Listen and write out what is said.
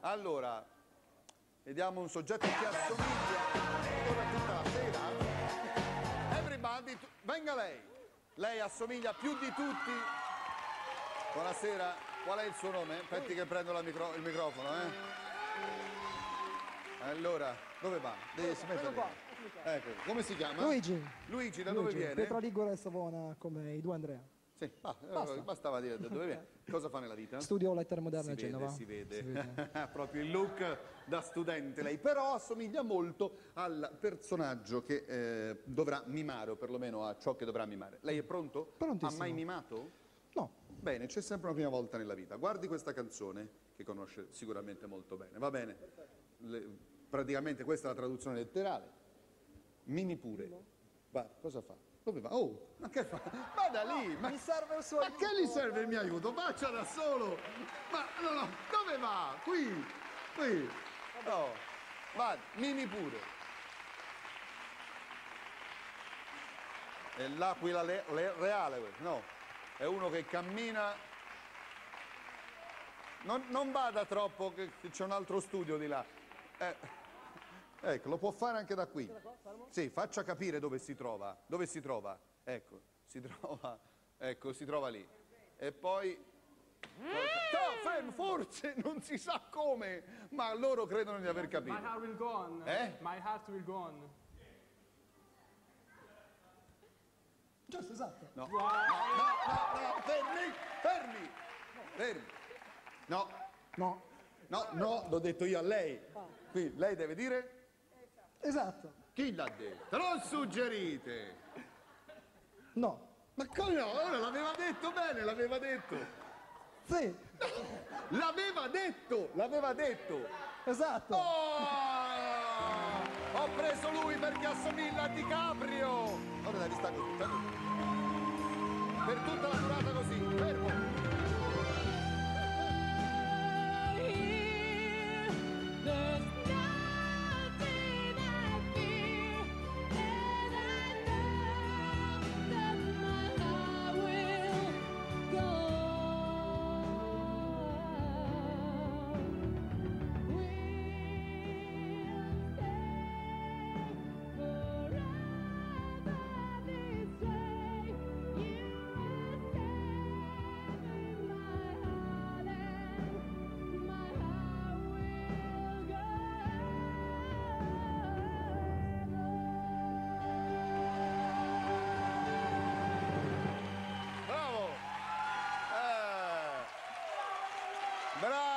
Allora, vediamo un soggetto che assomiglia ora tutta la sera. Everybody, venga lei. Lei assomiglia più di tutti. Buonasera, qual è il suo nome? Aspetti che prendo micro- il microfono, eh. Allora, dove va? Mette lì. Ecco, come si chiama? Luigi. Luigi, da dove Luigi, viene? Pietra Ligure e Savona come i due Andrea. Sì, ba- eh, Basta. bastava dire da dove viene. Cosa fa nella vita? Studio lettere moderne si a Genova. Vede, si vede, proprio il look da studente lei, però assomiglia molto al personaggio che eh, dovrà mimare, o perlomeno a ciò che dovrà mimare. Lei è pronto? Prontissimo. Ha mai mimato? No, Bene, c'è sempre una prima volta nella vita. Guardi questa canzone, che conosce sicuramente molto bene, va bene? Le- praticamente questa è la traduzione letterale. Mimi pure. Va, cosa fa? Dove va? Oh, ma che fa? Vada lì! Ma, mi serve il suo ma aiuto. che gli serve il mio aiuto? Faccia da solo! Ma no, no, dove va? Qui! Qui! No, va, Mimi pure. È l'aquila le- le- reale, questo, no? È uno che cammina. Non, non vada troppo, che che c'è un altro studio di là. Eh, ecco, lo può fare anche da qui. Sì, faccia capire dove si trova. Dove si trova? Ecco, si trova. Ecco, si trova lì. E poi. No, fermo, forse non si sa come, ma loro credono di aver My capito. heart will go on. Eh? My heart will go on. giusto, esatto. No, no, no, no, no, fermi, fermi, fermi. No, No, no, no, l'ho detto io a lei. Qui lei deve dire esatto. chi l'ha detto. Non suggerite. No, Ma come no? Ora l'aveva detto bene, l'aveva detto. sì, L'aveva detto, l'aveva detto. esatto. Oh! Ho preso lui perché assomiglia a DiCaprio. Ora devi stare così. Per tutta la durata così, ¡Bravo!